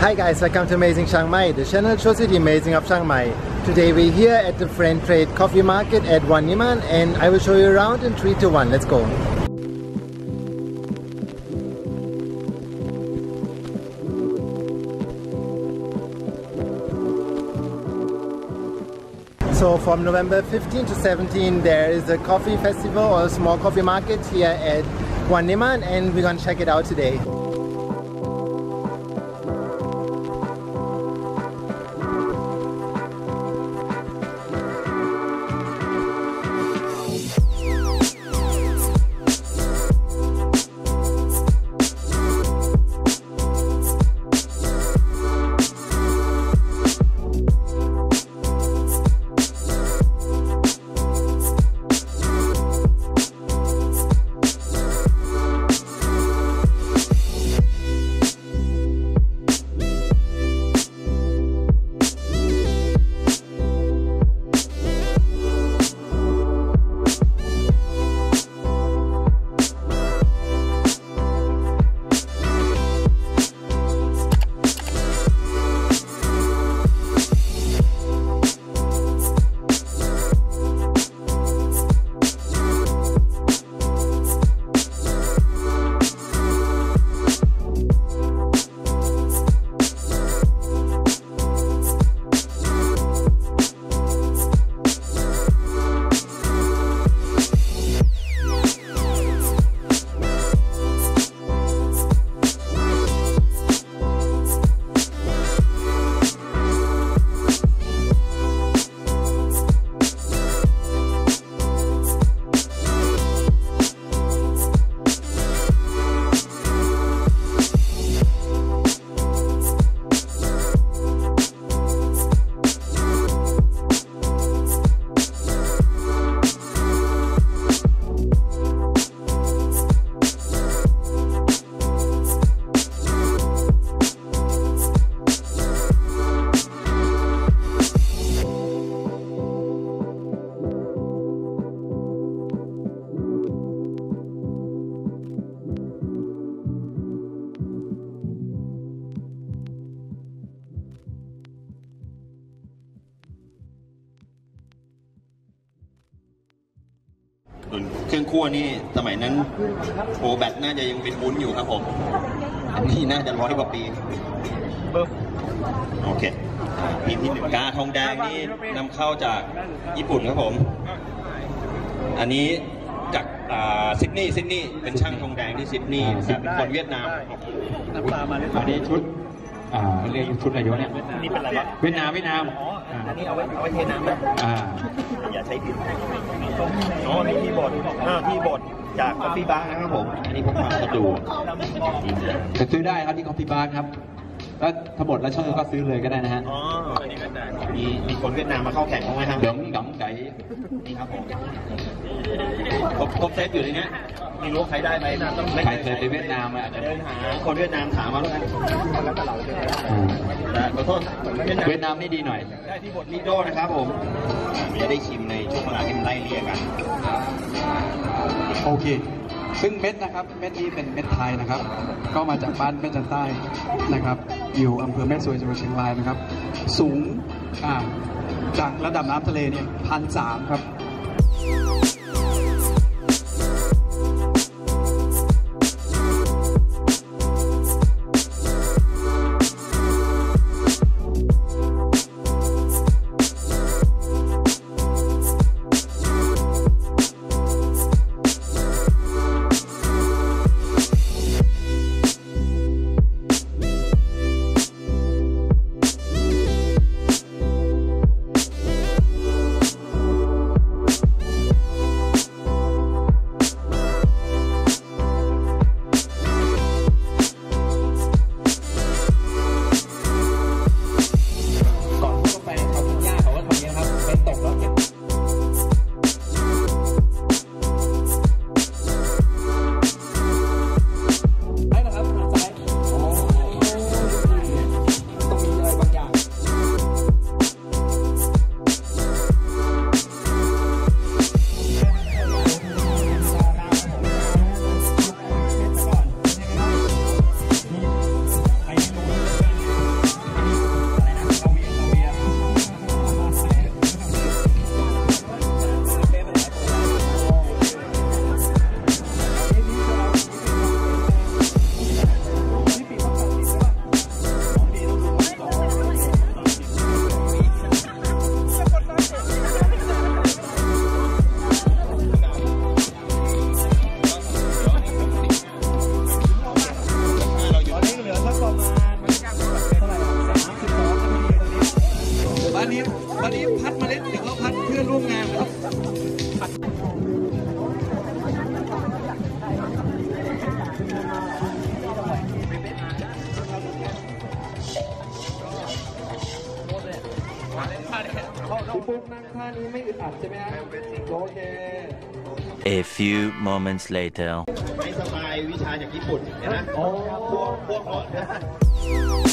Hi guys, welcome to Amazing Chiang Mai. The channel shows you the amazing of Chiang Mai. Today we're here at the Friend Trade Coffee Market at Wan Niman and I will show you around in 3 to 1. Let's go. So from November 15 to 17 there is a coffee festival or a small coffee market here at Wan Niman and we're gonna check it out today. รื่องคั่วนี่สมัยนั้นโอแบตน่าจะยังเป็นวุ้นอยู่ครับผม อันนี้น่าจะร้อยกว่าปีโอเคอ่ามีที่หนึ่งกาทองแดงนี่นำเข้าจากญี่ปุ่นครับผม อันนี้จากอ่าซิดนีย์ซิดนีย์เป็นช่างทองแดงที่ซิดนีย์แต่เป็นคนเวียดนามอันนี้ชุด อ่าเรียกชุดอะไรอยู่เนี่ยนี่เป็นอะไรวะเวียดนามเวียดนามอ๋ออันนี้เอาไว้เอาไว้เทน้ำนะอ่าอย่าใช้ผิดอ๋อนี่ที่บดอ่าที่บดจากกาแฟบ้านะครับผม อันนี้ผมมาดูไปซื้อได้ครับที่คอฟฟี่บาร์ครับ แล้วถ้าหมดแล้วเชื่อก็ซื้อเลยก็ได้นะฮะ อ๋อมีมีคนเวียดนามมาเข้าแข่งบ้างไหมครับเหลืองหงไก่นี่ครับผมครบครบเซตอยู่ในเนี้ยไม่รู้ว่าใครได้ไหมต้องใครเคยไปเวียดนามมาอาจจะเดินหาคนเวียดนามถามมาแล้วกันอ่าแต่ขอโทษเวียดนามเวียดนามนี่ดีหน่อย ได้ที่บทลิโดนะครับผม จะได้ชิมในช่วงเวลาที่มันไล่เลี่ยกัน โอเค ซึ่งเม็ดนะครับ เม็ดนี้เป็นเม็ดไทยนะครับ ก็มาจากบ้านแม่จันใต้นะครับ อยู่อำเภอแม่สวยจังหวัดเชียงรายนะครับ สูงจากระดับน้ำทะเลเนี่ยพันสามครับ วันนี้พัดเมล็ดหรือว่าพัดเพื่อนร่วมงานครับพี่นนี้ไม่อึดอัดใช่ไหมโอเค A few moments later ไม่สบายวิชาจากญี่ปุ่นนะพวกพวกเรา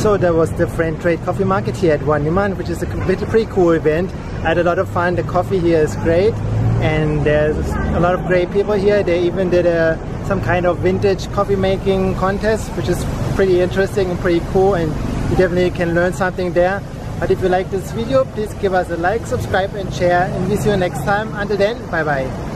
So there was the Friend Trade Coffee Market here at Waniman, which is a pretty, pretty cool event. I had a lot of fun. The coffee here is great, and there's a lot of great people here. They even did a some kind of vintage coffee making contest, which is pretty interesting and pretty cool, and you definitely can learn something there. But if you like this video, please give us a like, subscribe, and share. And we see you next time. Until then, bye bye.